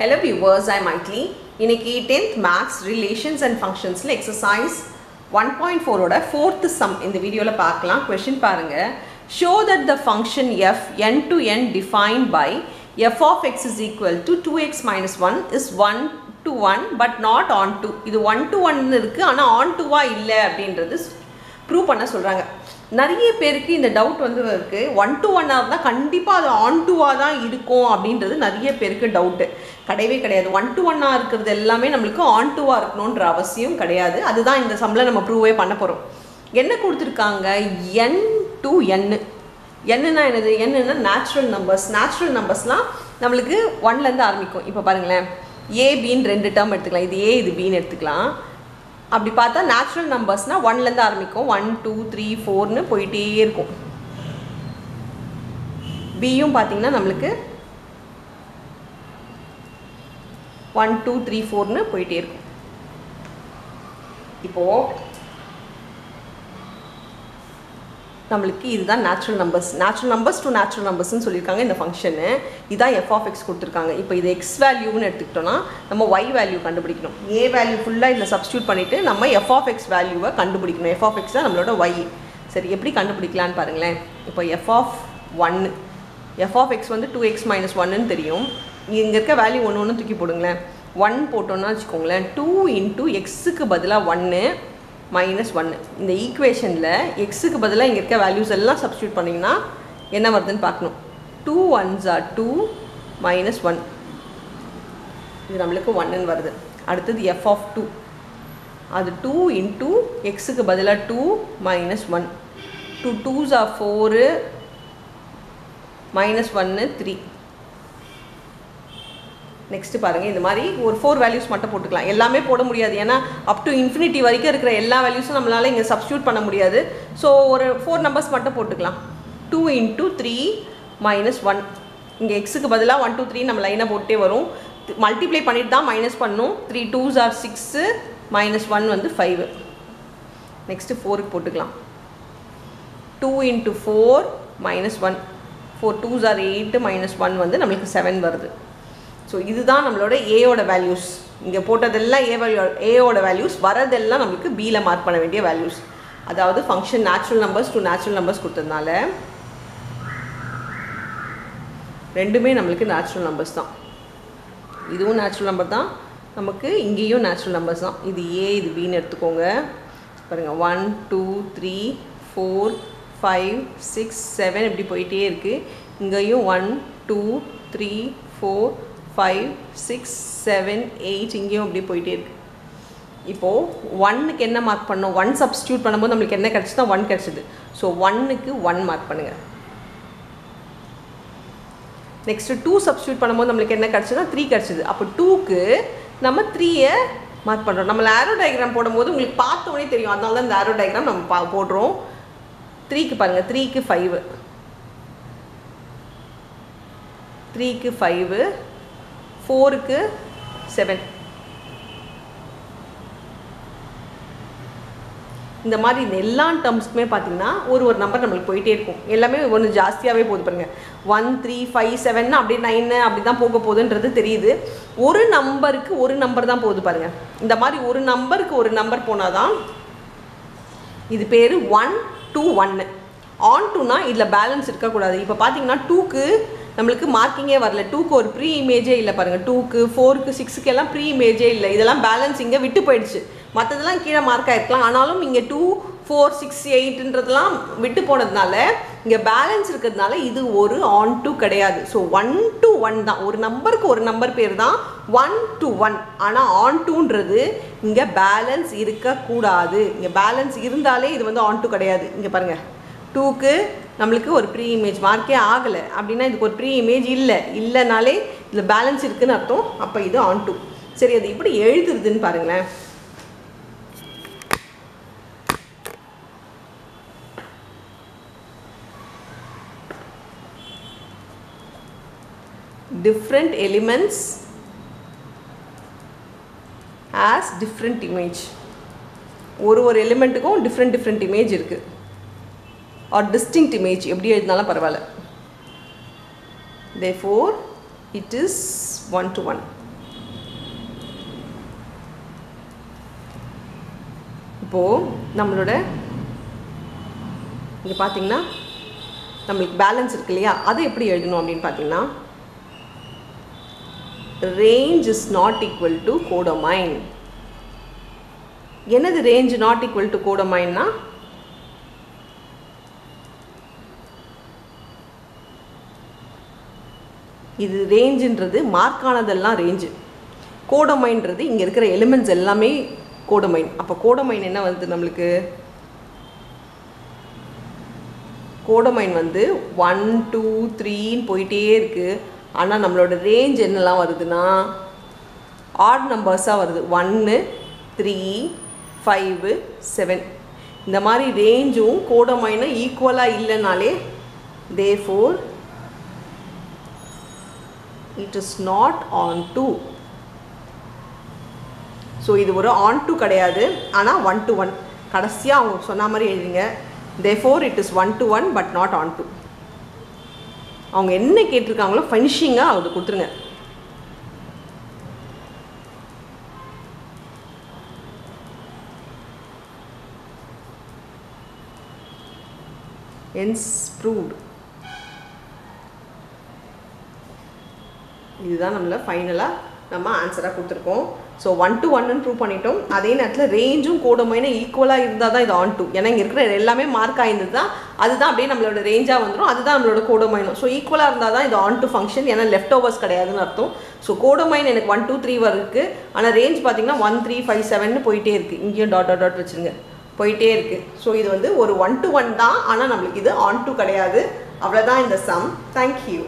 Hello viewers, I'm Maitli. இன்னைக்கு 10th Maths Relations and Functionsல exercise 1.4 ஓட fourth sum இந்த வீடியோல பார்க்கலாம் question பாருங்க show that the function f n to n defined by f of x is equal to 2x minus 1 is 1 to 1 but not on to இது 1 to 1 இருக்கு ஆனா on to வா இல்லை அப்படின்றது ப்ரூவ் பண்ண சொல்கிறாங்க நிறைய பேருக்கு இந்த டவுட் வந்து இருக்குது ஒன் டு ஒன்னாக இருந்தால் கண்டிப்பாக அது ஆன் டூவாக தான் இருக்கும் அப்படின்றது நிறைய பேருக்கு டவுட்டு கிடையவே கிடையாது. ஒன் டு ஒன்னாக இருக்கிறது எல்லாமே நம்மளுக்கு ஆன் டூவாக இருக்கணுன்ற அவசியம் கிடையாது. அதுதான் இந்த சம்பளம் நம்ம ப்ரூவே பண்ண போகிறோம் என்ன கொடுத்துருக்காங்க? என் டு என்னு என்னன்னா என்னது? என்னன்னா நேச்சுரல் நம்பர்ஸ் நேச்சுரல் நம்பர்ஸ்லாம் நம்மளுக்கு ஒன்லேருந்து ஆரம்பிக்கும். இப்போ பாருங்களேன். ஏ பின்னு ரெண்டு டேர்ம் எடுத்துக்கலாம். இது ஏ இது பின்னு எடுத்துக்கலாம். அப்படி பார்த்தா நேச்சுரல் நம்பர்ஸ்னால் ஒன்லேருந்து ஆரம்பிக்கும். ஒன் டூ த்ரீ ஃபோர்னு போயிட்டே இருக்கும். பியும் பார்த்தீங்கன்னா நம்மளுக்கு ஒன் டூ த்ரீ ஃபோர்னு போயிட்டே இருக்கும். இப்போது நம்மளுக்கு இதுதான் natural numbers natural numbers to natural நம்பர்ஸ்னு சொல்லியிருக்காங்க இந்த ஃபங்க்ஷனு இதான் எஃப் ஆஃப் எக்ஸ் கொடுத்துருக்காங்க. இப்போ இது எக்ஸ் வேல்யூன்னு எடுத்துக்கிட்டோம்னா நம்ம ஒய் வேல்யூ கண்டுபிடிக்கணும். ஏ வேல்யூ ஃபுல்லாக இதில் சப்ஸ்டியூட் பண்ணிவிட்டு நம்ம எஃப் ஆஃப் எக்ஸ் வேல்யூவை கண்டுபிடிக்கணும். எஃப் ஆஃப் எக்ஸ் தான் நம்மளோட ஒய் சரி எப்படி கண்டுபிடிக்கலான்னு பாருங்களேன். இப்போ F of one F of X வந்து டூ எக்ஸ் மைனஸ் ஒன்னு தெரியும். இங்கே இருக்க வேல்யூ ஒன்று ஒன்று தூக்கி போடுங்களேன். ஒன் போட்டோன்னா வச்சுக்கோங்களேன். டூ இன்ட்டு எக்ஸுக்கு பதிலாக ஒன்று மைனஸ் ஒன்று இந்த ஈக்குவேஷனில் எக்ஸுக்கு பதிலாக இங்கே இருக்க வேல்யூஸ் எல்லாம் சப்ஸ்டியூட் பண்ணிங்கன்னா என்ன வருதுன்னு பார்க்கணும். Two ones are two minus one இது நம்மளுக்கு ஒன்னுன்னு வருது. அடுத்தது எஃப் ஆஃப் டூ அது டூ இன்டூ எக்ஸுக்கு பதிலாக two minus one two twos are four minus ஒன்று த்ரீ நெக்ஸ்ட்டு பாருங்கள் இந்த மாதிரி ஒரு ஃபோர் வேல்யூஸ் மட்டும் போட்டுக்கலாம். எல்லாமே போட முடியாது. ஏன்னா அப் டு இன்ஃபினிட்டி வரைக்கும் இருக்கிற எல்லா வேல்யூஸும் நம்மளால் இங்கே சப்ஸ்டியூட் பண்ண முடியாது. ஸோ ஒரு ஃபோர் நம்பர்ஸ் மட்டும் போட்டுக்கலாம். Two into three minus one இங்கே எக்ஸுக்கு பதிலாக ஒன் டூ த்ரீ நம்ம லைனாக போட்டே வரும். மல்டிப்ளை பண்ணிட்டு தான் மைனஸ் பண்ணும். Three twos are six minus one வந்து ஃபைவ் நெக்ஸ்ட்டு ஃபோருக்கு போட்டுக்கலாம். Two into four minus one four twos are eight minus one வந்து நம்மளுக்கு செவன் வருது. ஸோ இதுதான் நம்மளோட ஏயோட வேல்யூஸ் இங்கே போட்டதெல்லாம் ஏ வேல்யூ ஏயோட வேல்யூஸ் வரதெல்லாம் நம்மளுக்கு பியில் மார்க் பண்ண வேண்டிய வேல்யூஸ் அதாவது function natural numbers to natural numbers கொடுத்ததுனால ரெண்டுமே நம்மளுக்கு நேச்சுரல் நம்பர்ஸ் தான். இதுவும் நேச்சுரல் நம்பர் தான். நமக்கு இங்கேயும் நேச்சுரல் நம்பர்ஸ் தான். இது ஏ இது பின்னு எடுத்துக்கோங்க. பாருங்கள் one two three four five six seven இப்படி போயிட்டே இருக்குது இங்கேயும் one two three four five six seven eight இங்கேயும் அப்படி போயிட்டே இருக்கு. இப்போது ஒன்னுக்கு என்ன மார்க் பண்ணோம்? ஒன் சப்ஸ்டியூட் பண்ணும்போது நம்மளுக்கு என்ன கிடச்சிதோ ஒன் கிடச்சிது. ஸோ ஒன்னுக்கு ஒன் மார்க் பண்ணுங்கள் நெக்ஸ்ட்டு டூ சப்ஸ்டியூட் பண்ணும்போது நம்மளுக்கு என்ன கிடச்சிதா த்ரீ கிடச்சிது. அப்போ டூக்கு நம்ம த்ரீயை மார்க் பண்ணுறோம் நம்ம ஆரோ டயக்ராம் போடும்போது உங்களுக்கு பார்த்தோன்னே தெரியும். அதனால தான் இந்த ஆரோ டயக்ராம் நம்ம பா போடுறோம். த்ரீக்கு பாருங்கள் த்ரீக்கு ஃபைவு த்ரீக்கு ஃபைவு ஃபோருக்கு செவன் இந்த மாதிரி இந்த எல்லா டேர்ம்ஸ்க்குமே பார்த்தீங்கன்னா ஒரு ஒரு நம்பர் நம்மளுக்கு போயிட்டே இருக்கும். எல்லாமே ஒன்று ஜாஸ்தியாகவே போகுது பாருங்கள் ஒன் த்ரீ ஃபைவ் செவன் அப்படியே நைனு அப்படி தான் போக போகுதுன்றது தெரியுது. ஒரு நம்பருக்கு ஒரு நம்பர் தான் போகுது பாருங்கள் இந்த மாதிரி ஒரு நம்பருக்கு ஒரு நம்பர் போனால் தான் இது பேர் ஒன் டூ ஒன்று ஆன் டூனா இதில் பேலன்ஸ் இருக்கக்கூடாது. இப்போ பார்த்தீங்கன்னா டூக்கு நம்மளுக்கு மார்க்கிங்கே வரல. டூக்கு ஒரு ப்ரீ இமேஜே இல்லை பாருங்கள் டூக்கு ஃபோருக்கு சிக்ஸுக்கு எல்லாம் ப்ரீ இமேஜே இல்லை. இதெல்லாம் பேலன்ஸ் இங்கே விட்டு போயிடுச்சு. மற்றதெல்லாம் கீழே மார்க் ஆகிருக்கலாம் ஆனாலும் இங்கே டூ ஃபோர் சிக்ஸ் எயிட்ன்றதெல்லாம் விட்டு போனதுனால இங்கே பேலன்ஸ் இருக்கிறதுனால இது ஒரு ஆன் டூ கிடையாது. ஸோ ஒன் டு ஒன் தான். ஒரு நம்பருக்கு ஒரு நம்பர் பேர் தான் ஒன் டு ஒன் ஆனால் ஆன் டூன்றது இங்கே பேலன்ஸ் இருக்கக்கூடாது. இங்கே பேலன்ஸ் இருந்தாலே இது வந்து ஆன் டூ கிடையாது. இங்கே பாருங்கள் டூக்கு நம்மளுக்கு ஒரு ப்ரீ இமேஜ் மார்க்கே ஆகலை. அப்படின்னா இதுக்கு ஒரு ப்ரீ இமேஜ் இல்லை. இல்லைனாலே இதில் பேலன்ஸ் இருக்குதுன்னு அர்த்தம். அப்போ இது ஆன் டூ சரி அது இப்படி எழுதுறதுன்னு பாருங்களேன். Different elements as different image. ஒரு ஒரு எலிமெண்ட்டுக்கும் டிஃப்ரெண்ட் டிஃப்ரெண்ட் இமேஜ் இருக்குது ஆர் டிஸ்டிங்க்ட் இமேஜ் எப்படி எழுதினாலும் பரவாயில்ல. Therefore it is one to one இப்போது நம்மளோட இங்கே பார்த்தீங்கன்னா நம்மளுக்கு பேலன்ஸ் இருக்கு இல்லையா? அதை எப்படி எழுதணும் அப்படின்னு பார்த்தீங்கன்னா range is not equal to codomain என்னது ரேஞ்ச் நாட் ஈக்குவல் டு கோடோமைன்னா இது ரேஞ்சுன்றது மார்க்கானதெல்லாம் ரேஞ்சு கோடமைன்றது இங்கே இருக்கிற எலிமெண்ட்ஸ் எல்லாமே கோடமைன் அப்போ கோடமைன் என்ன வந்து நம்மளுக்கு? கோடமைன் வந்து ஒன் டூ த்ரீன்னு போயிட்டே இருக்குது ஆனால் நம்மளோட ரேஞ்ச் என்னெல்லாம் வருதுன்னா ஆட் நம்பர்ஸாக வருது. ஒன்று த்ரீ ஃபைவு செவன் இந்த மாதிரி ரேஞ்சும் கோடமைனும் ஈக்குவலாக இல்லைனாலே therefore it is not onto. So இது ஒரு ஆன் டூ கிடையாது. ஆனால் ஒன் டு ஒன் கடைசியாக அவங்க சொன்ன மாதிரி எழுதிங்க. Therefore it is one to one but not onto அவங்க என்ன கேட்டிருக்காங்களோ ஃபினிஷிங்காக அது கொடுத்துருங்க. என்ஸ் ப்ரூவ்டு இதுதான் நம்மள ஃபைனலாக நம்ம ஆன்சராக கொடுத்துருக்கோம். ஸோ ஒன் டு ஒன்னு ப்ரூவ் பண்ணிட்டோம். அதே நேரத்தில் ரேஞ்சும் கோடமைனும் ஈக்குவலாக இருந்தால் தான் இது ஆன் டூ ஏன்னா இங்கே இருக்கிற எல்லாமே மார்க் ஆயிருந்தது தான். அதுதான் அப்படியே நம்மளோட ரேஞ்சாக வந்துடும் அதுதான் நம்மளோட கோடமைனும். ஸோ ஈக்குவலாக இருந்தால் தான் இது ஆன் டூ ஃபங்க்ஷன் ஏன்னா லெஃப்ட் ஓவர்ஸ் கிடையாதுன்னு அர்த்தம். ஸோ கோடமைன் எனக்கு ஒன் டூ த்ரீ இருக்குது ஆனால் ரேஞ்ச் பார்த்தீங்கன்னா ஒன் த்ரீ ஃபைவ் செவன் போயிட்டே இருக்குது இங்கேயும் டாட் டாட் டாட் வச்சுருங்க. போயிட்டே இருக்குது ஸோ இது வந்து ஒரு ஒன் டு ஒன் தான். ஆனால் நம்மளுக்கு இது ஆன் டூ கிடையாது. அவ்வளோதான் இந்த சம் தேங்க்யூ